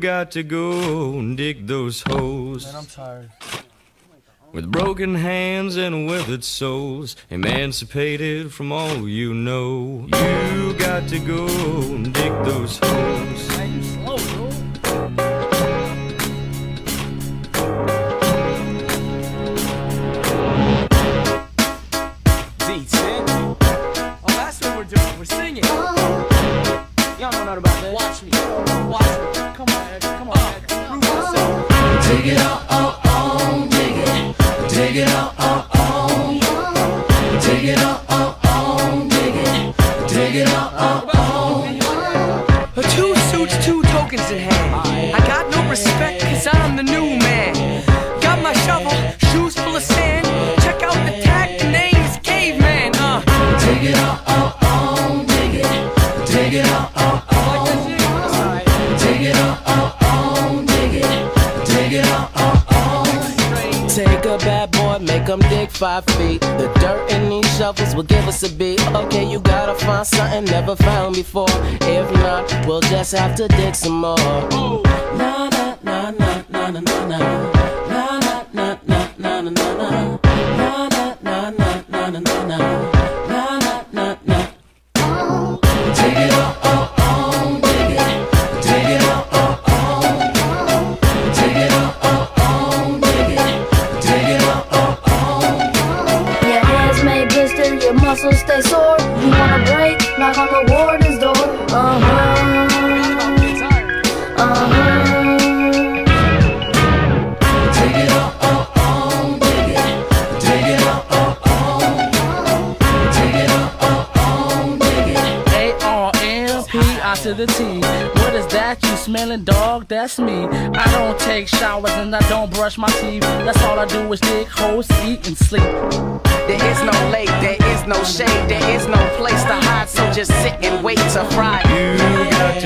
got to go and dig those holes. Man, I'm tired. With broken hands and withered souls, emancipated from all you know. You got to go and dig those holes. Man, you slow, dude. D-Tent. Oh, that's what we're doing. We're singing. Oh. Y'all know nothing about that. Watch me. Watch me. Come on, Ed. Come on, Ed. Uh, Prove uh, yourself. Dig it out, oh, oh, dig it. Dig it out, oh, oh. Dig it out, oh, oh, dig it. Dig it out, oh, oh. Two suits, two tokens in hand. I got no respect cause I'm the new man. Take a bad boy, make him dig five feet. The dirt in these shovels will give us a beat. Okay, you gotta find something never found before. If not, we'll just have to dig some more. Na na na na na na na na. Na na na na na na muscles stay sore. You wanna break? Knock on the warden's door. Uh huh. Uh huh. Dig it out, oh, oh, dig it. Dig it out, oh, oh. Dig it out, oh, oh, dig it. A-R-M-P-I to the T. What is that you smelling, dog? That's me. I don't take showers and I don't brush my teeth. That's all I do is dig holes, eat, and sleep. There is no lake, there is no shade, there is no place to hide. So just sit and wait to fry. You got